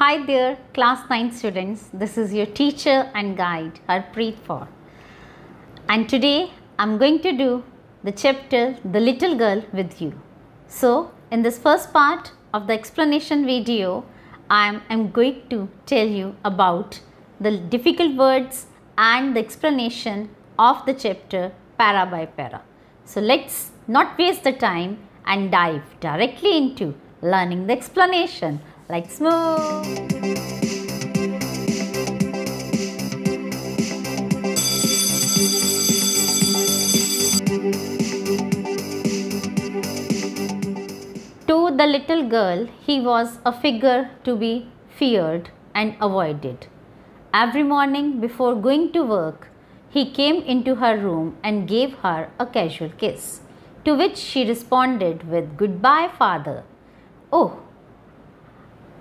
Hi there, class 9 students. This is your teacher and guide, Harpreet Kaur. And today I'm going to do the chapter The Little Girl with you. So, in this first part of the explanation video, I am going to tell you about the difficult words and the explanation of the chapter para by para. So, let's not waste the time and dive directly into learning the explanation. Let's move. To the little girl, he was a figure to be feared and avoided. Every morning before going to work, he came into her room and gave her a casual kiss, to which she responded with, Goodbye, father. Oh,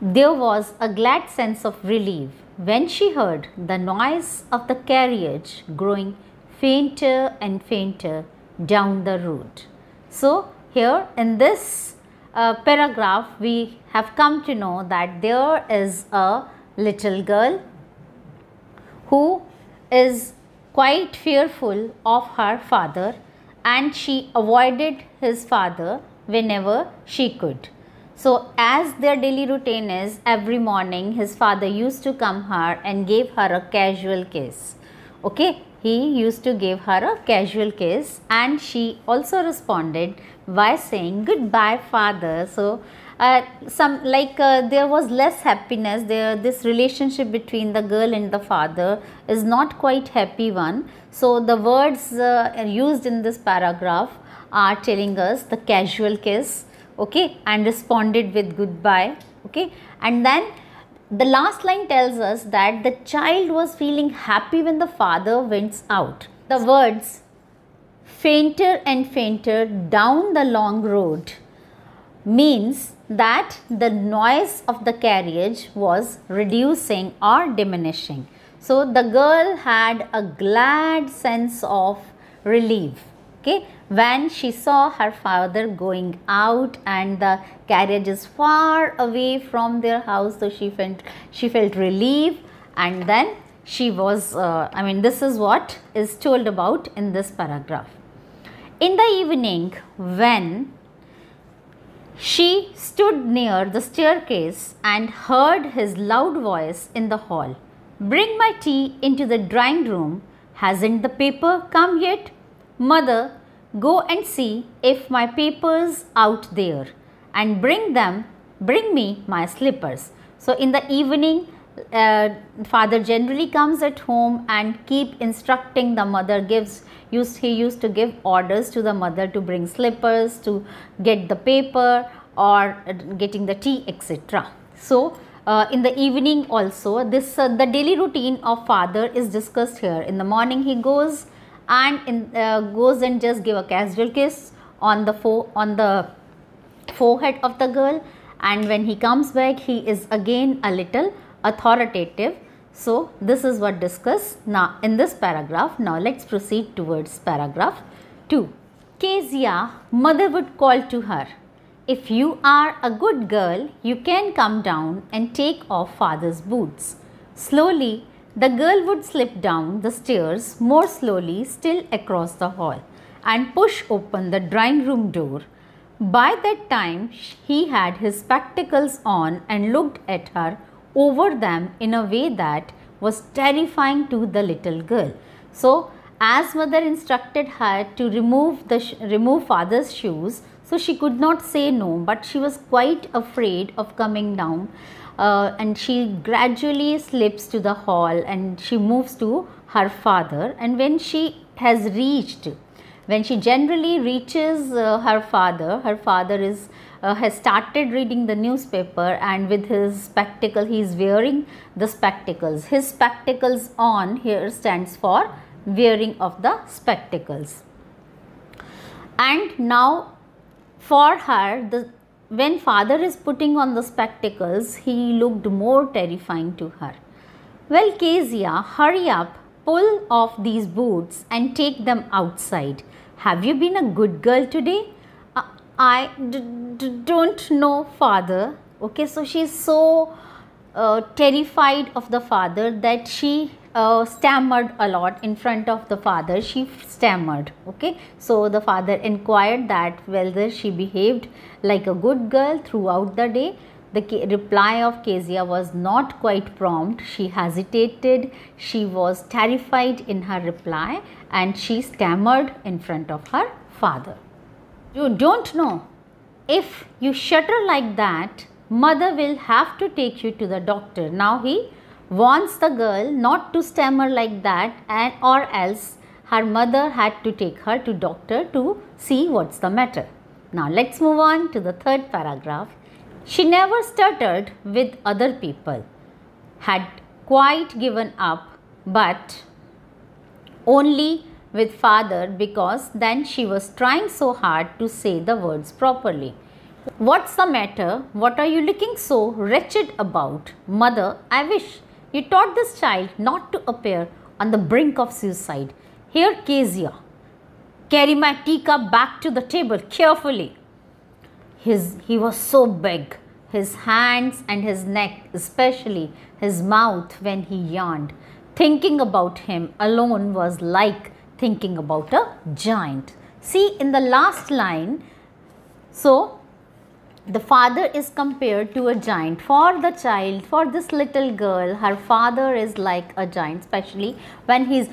there was a glad sense of relief when she heard the noise of the carriage growing fainter and fainter down the road. So, here in this uh, paragraph, we have come to know that there is a little girl who is quite fearful of her father and she avoided his father whenever she could. So, as their daily routine is every morning his father used to come her and gave her a casual kiss. Okay, he used to give her a casual kiss and she also responded by saying goodbye father. So, uh, some like uh, there was less happiness there this relationship between the girl and the father is not quite happy one so the words uh, used in this paragraph are telling us the casual kiss okay and responded with goodbye okay. And then the last line tells us that the child was feeling happy when the father went out. The words fainter and fainter down the long road means that the noise of the carriage was reducing or diminishing. So the girl had a glad sense of relief okay when she saw her father going out and the carriage is far away from their house so she felt she felt relief and then she was uh, i mean this is what is told about in this paragraph in the evening when she stood near the staircase and heard his loud voice in the hall. Bring my tea into the drawing room. Hasn't the paper come yet? Mother, go and see if my paper's out there and bring them, bring me my slippers. So in the evening, uh, father generally comes at home and keep instructing the mother gives used he used to give orders to the mother to bring slippers to get the paper or getting the tea etc so uh, in the evening also this uh, the daily routine of father is discussed here in the morning he goes and in, uh, goes and just give a casual kiss on the fo on the forehead of the girl and when he comes back he is again a little authoritative so, this is what discussed now in this paragraph. Now, let us proceed towards paragraph 2. Kezia, mother would call to her, if you are a good girl, you can come down and take off father's boots. Slowly, the girl would slip down the stairs more slowly still across the hall and push open the drawing room door. By that time, he had his spectacles on and looked at her over them in a way that was terrifying to the little girl. So, as mother instructed her to remove the remove father's shoes, so she could not say no, but she was quite afraid of coming down. Uh, and she gradually slips to the hall and she moves to her father. And when she has reached when she generally reaches uh, her father her father is uh, has started reading the newspaper and with his spectacle he is wearing the spectacles. His spectacles on here stands for wearing of the spectacles. And now for her the when father is putting on the spectacles he looked more terrifying to her. Well kezia hurry up. Pull off these boots and take them outside. Have you been a good girl today? I d- d- don't know father. Okay, so she's so uh, terrified of the father that she uh, stammered a lot in front of the father. She stammered okay? So the father inquired that whether she behaved like a good girl throughout the day. The reply of kezia was not quite prompt. She hesitated. She was terrified in her reply and she stammered in front of her father. You don't know. If you shudder like that mother will have to take you to the doctor. Now he wants the girl not to stammer like that and or else her mother had to take her to doctor to see what's the matter. Now let's move on to the third paragraph. She never stuttered with other people, had quite given up but only with father because then she was trying so hard to say the words properly. What's the matter? What are you looking so wretched about? Mother, I wish you taught this child not to appear on the brink of suicide. Here, Kezia, carry my teacup back to the table carefully. His, he was so big, his hands and his neck, especially his mouth when he yawned. Thinking about him alone was like thinking about a giant. See in the last line, so the father is compared to a giant. For the child, for this little girl, her father is like a giant, especially when he's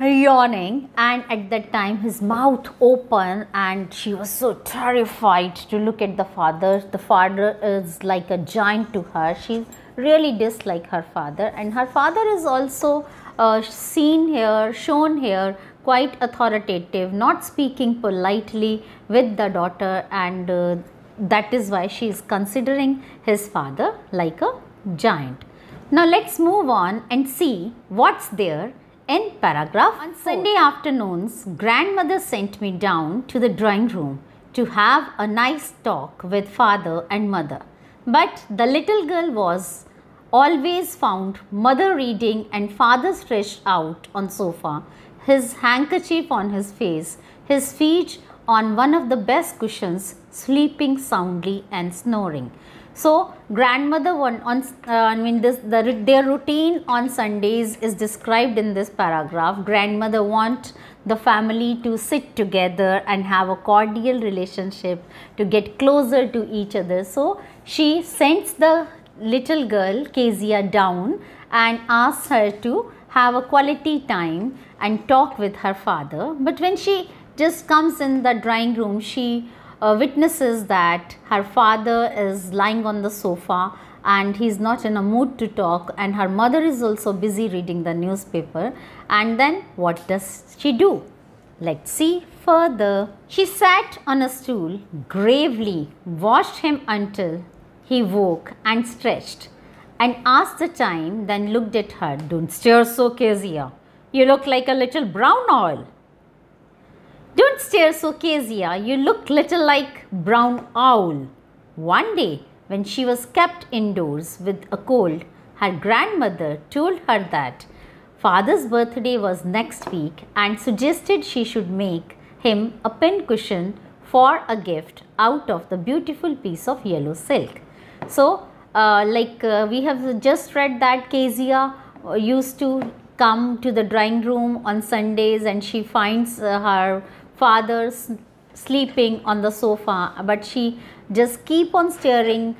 yawning and at that time his mouth open and she was so terrified to look at the father. The father is like a giant to her. She really dislike her father. And her father is also uh, seen here shown here quite authoritative not speaking politely with the daughter and uh, that is why she is considering his father like a giant. Now let's move on and see what's there in paragraph. On Sunday afternoons, grandmother sent me down to the drawing room to have a nice talk with father and mother. But the little girl was always found mother reading and father stretched out on sofa, his handkerchief on his face, his feet on one of the best cushions sleeping soundly and snoring. So grandmother one on uh, I mean this the their routine on Sundays is described in this paragraph. Grandmother want the family to sit together and have a cordial relationship to get closer to each other. So she sends the little girl Kezia down and asks her to have a quality time and talk with her father. But when she just comes in the drawing room, she uh, witnesses that her father is lying on the sofa and he's not in a mood to talk and her mother is also busy reading the newspaper. And then what does she do? Let's see further. She sat on a stool gravely watched him until he woke and stretched and asked the time then looked at her. Don't stare so kezia. You look like a little brown owl don't stare so, Kezia. You look little like brown owl. One day, when she was kept indoors with a cold, her grandmother told her that father's birthday was next week and suggested she should make him a pincushion for a gift out of the beautiful piece of yellow silk. So, uh, like uh, we have just read that Kezia uh, used to come to the drawing room on Sundays and she finds uh, her father sleeping on the sofa but she just keep on staring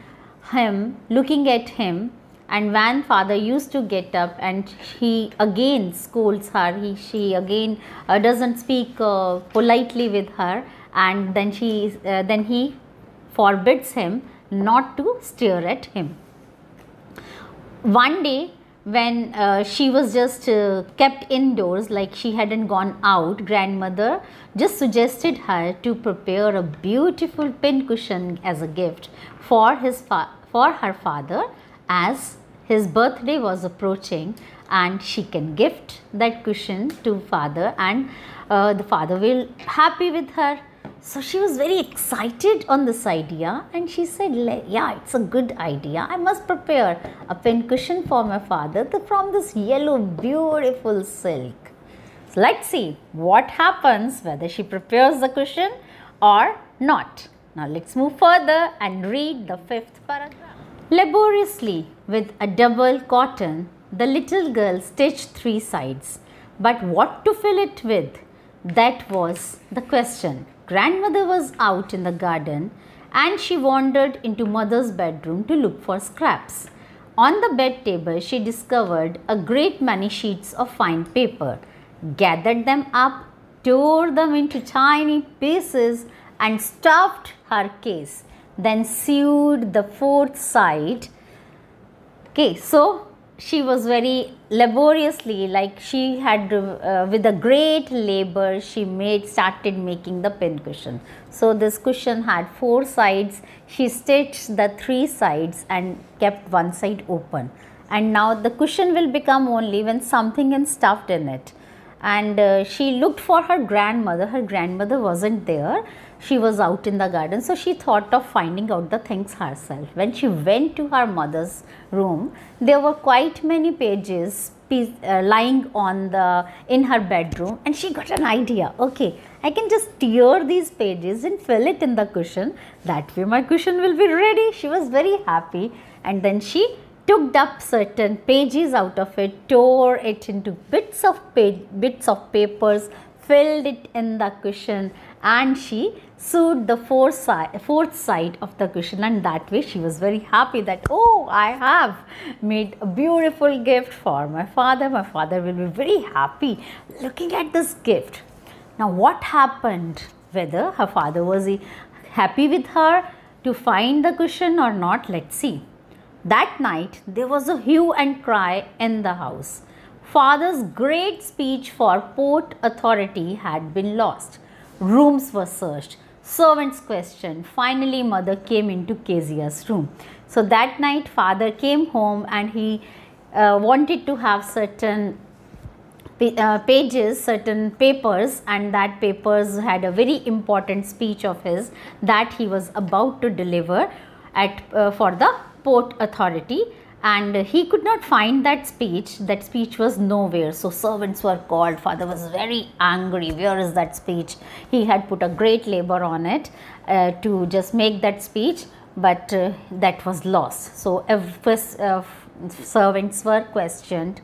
him looking at him. And when father used to get up and he again scolds her he she again uh, doesn't speak uh, politely with her. And then she uh, then he forbids him not to stare at him. One day when uh, she was just uh, kept indoors like she hadn't gone out grandmother just suggested her to prepare a beautiful pincushion as a gift for his for her father as his birthday was approaching and she can gift that cushion to father and uh, the father will happy with her so she was very excited on this idea and she said, yeah, it's a good idea. I must prepare a pincushion for my father from this yellow beautiful silk. So let's see what happens whether she prepares the cushion or not. Now let's move further and read the fifth paragraph. Laboriously, with a double cotton, the little girl stitched three sides. But what to fill it with? That was the question. Grandmother was out in the garden and she wandered into mother's bedroom to look for scraps. On the bed table, she discovered a great many sheets of fine paper, gathered them up, tore them into tiny pieces, and stuffed her case then sewed the fourth side okay so she was very laboriously like she had uh, with a great labor she made started making the pin cushion. So this cushion had four sides. She stitched the three sides and kept one side open. And now the cushion will become only when something is stuffed in it and uh, she looked for her grandmother. Her grandmother wasn't there. She was out in the garden. So she thought of finding out the things herself. When she went to her mother's room there were quite many pages uh, lying on the in her bedroom. And she got an idea. Okay i can just tear these pages and fill it in the cushion. That way my cushion will be ready. She was very happy. And then she took up certain pages out of it tore it into bits of page, bits of papers filled it in the cushion and she sewed the fourth side, fourth side of the cushion and that way she was very happy that oh I have made a beautiful gift for my father. My father will be very happy looking at this gift. Now what happened whether her father was he happy with her to find the cushion or not let's see. That night there was a hue and cry in the house. Father's great speech for Port Authority had been lost. Rooms were searched. Servants questioned. Finally, mother came into Kezia's room. So that night, father came home and he uh, wanted to have certain uh, pages, certain papers, and that papers had a very important speech of his that he was about to deliver at uh, for the port authority and he could not find that speech. That speech was nowhere. So servants were called. Father was very angry. Where is that speech? He had put a great labor on it uh, to just make that speech but uh, that was lost. So uh, servants were questioned.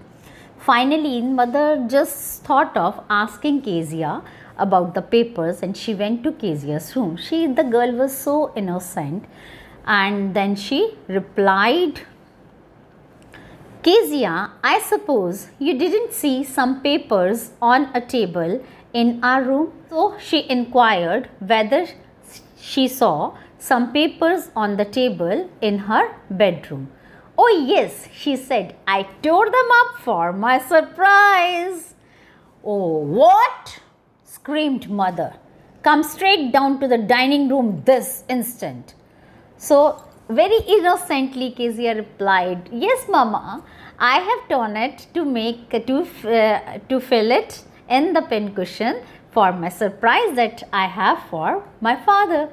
Finally mother just thought of asking kezia about the papers and she went to kezia's room. She the girl was so innocent and then she replied Kezia, I suppose you didn't see some papers on a table in our room? So she inquired whether she saw some papers on the table in her bedroom. Oh yes, she said, I tore them up for my surprise. Oh, what? screamed mother. Come straight down to the dining room this instant. So very innocently, Kezia replied, Yes, Mama, I have torn it to make to, uh, to fill it in the pin cushion for my surprise that I have for my father.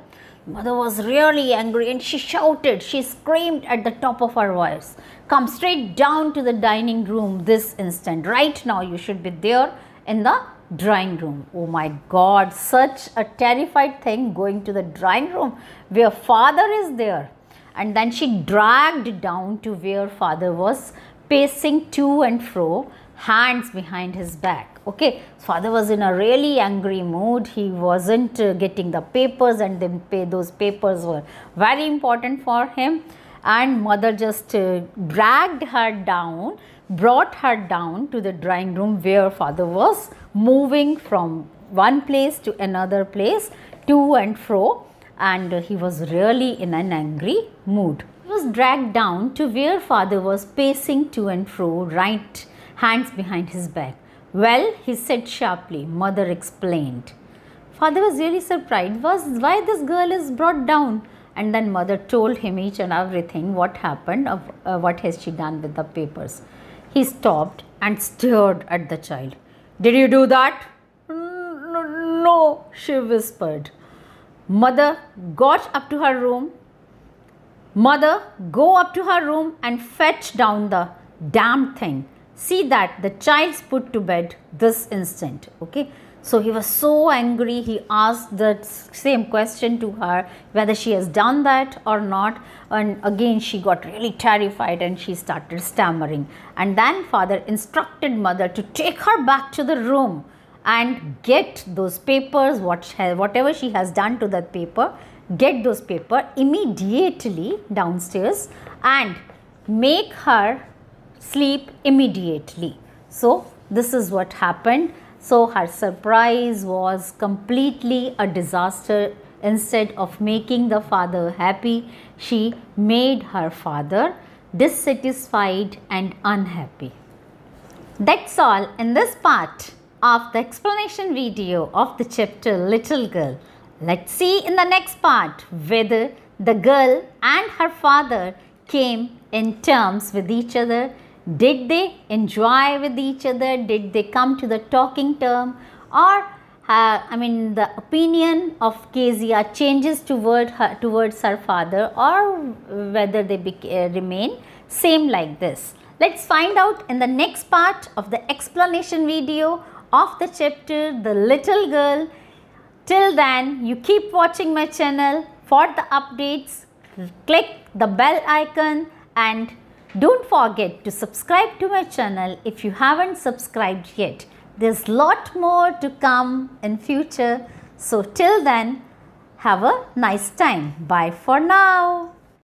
Mother was really angry and she shouted, she screamed at the top of her voice, Come straight down to the dining room this instant. Right now, you should be there in the drawing room. Oh my God, such a terrified thing going to the drawing room where father is there. And then she dragged down to where father was pacing to and fro hands behind his back. Okay father was in a really angry mood. He wasn't uh, getting the papers and then pay, those papers were very important for him. And mother just uh, dragged her down brought her down to the drawing room where father was moving from one place to another place to and fro and he was really in an angry mood. He was dragged down to where father was pacing to and fro, right hands behind his back. Well, he said sharply, mother explained. Father was really surprised was why this girl is brought down and then mother told him each and everything what happened uh, what has she done with the papers. He stopped and stared at the child. Did you do that? No, she whispered. Mother got up to her room. Mother, go up to her room and fetch down the damn thing. See that the child's put to bed this instant. Okay. So he was so angry. He asked the same question to her whether she has done that or not. And again, she got really terrified and she started stammering. And then father instructed mother to take her back to the room and get those papers, whatever she has done to that paper, get those paper immediately downstairs and make her sleep immediately. So this is what happened so her surprise was completely a disaster. Instead of making the father happy, she made her father dissatisfied and unhappy. That's all in this part of the explanation video of the chapter Little Girl. Let's see in the next part whether the girl and her father came in terms with each other did they enjoy with each other? Did they come to the talking term? Or, uh, I mean, the opinion of Kezia changes toward her, towards her father or whether they uh, remain same like this. Let's find out in the next part of the explanation video of the chapter The Little Girl. Till then, you keep watching my channel for the updates. Click the bell icon and don't forget to subscribe to my channel if you haven't subscribed yet. There's lot more to come in future. So till then, have a nice time. Bye for now.